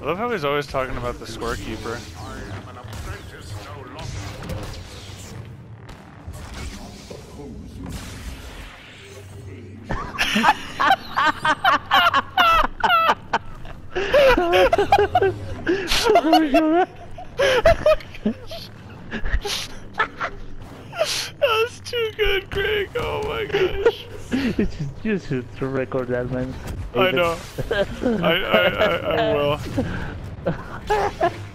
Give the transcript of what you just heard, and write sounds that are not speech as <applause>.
I love how he's always talking about the scorekeeper. An apprentice no too good, Greg. Oh my gosh. <laughs> just, just to record that, man. I know. <laughs> I, I, I, I will. <laughs>